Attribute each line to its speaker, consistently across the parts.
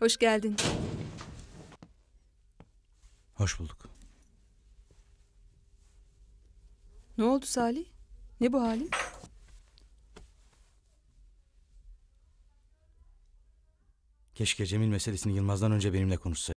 Speaker 1: Hoş geldin.
Speaker 2: Hoş bulduk.
Speaker 1: Ne oldu Salih? Ne bu halin?
Speaker 2: Keşke Cemil meselesini Yılmaz'dan önce benimle konuşsa.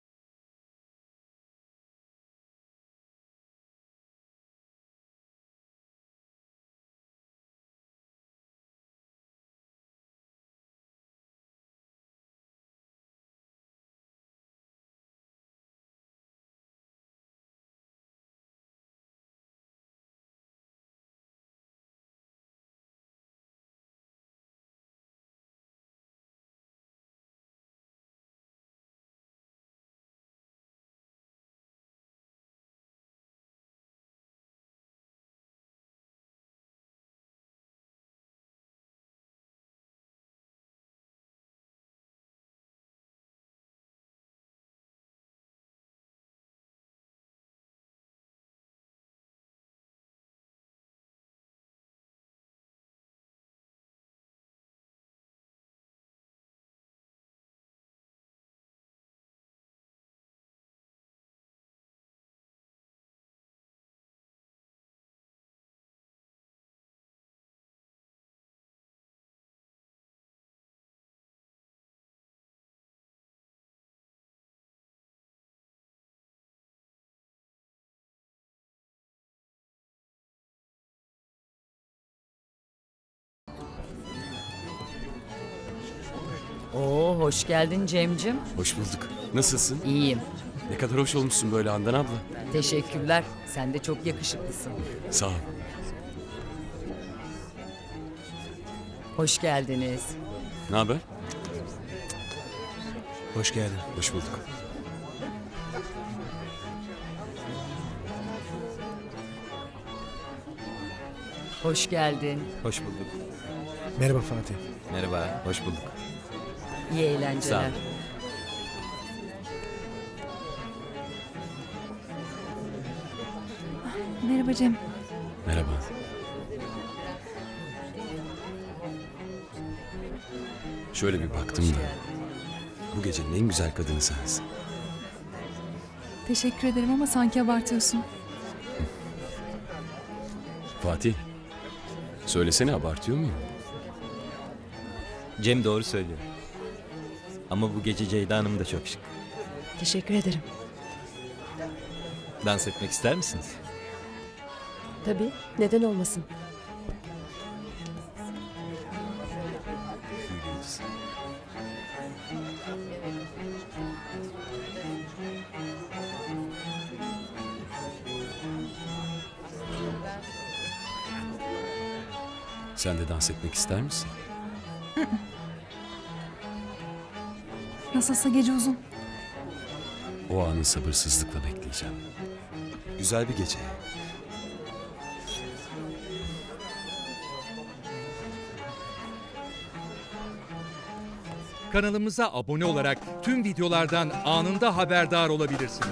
Speaker 3: Oo hoş geldin Cemcim.
Speaker 4: Hoş bulduk. Nasılsın?
Speaker 3: İyiyim.
Speaker 4: Ne kadar hoş olmuşsun böyle Handan abla.
Speaker 3: Teşekkürler. Sen de çok yakışıklısın.
Speaker 4: Sağ ol.
Speaker 3: Hoş geldiniz.
Speaker 4: Ne haber?
Speaker 2: Hoş geldin.
Speaker 4: Hoş bulduk.
Speaker 3: Hoş geldin.
Speaker 5: Hoş bulduk.
Speaker 2: Merhaba Fatih.
Speaker 5: Merhaba, hoş bulduk.
Speaker 3: İyi eğlenceler.
Speaker 5: Sağ ol.
Speaker 1: Merhaba Cem.
Speaker 4: Merhaba. Şöyle bir baktım da bu gecenin en güzel kadını sensin.
Speaker 1: Teşekkür ederim ama sanki abartıyorsun.
Speaker 4: Fatih, söylesene abartıyor muyum?
Speaker 5: Cem doğru söylüyor. Ama bu gece Ceyda Hanım da çok şık.
Speaker 6: Teşekkür ederim.
Speaker 5: Dans etmek ister misiniz?
Speaker 6: Tabii. Neden olmasın?
Speaker 4: Sen de dans etmek ister misin?
Speaker 1: Nasılsa gece uzun.
Speaker 4: O anı sabırsızlıkla bekleyeceğim. Güzel bir gece.
Speaker 7: Kanalımıza abone olarak tüm videolardan anında haberdar olabilirsiniz.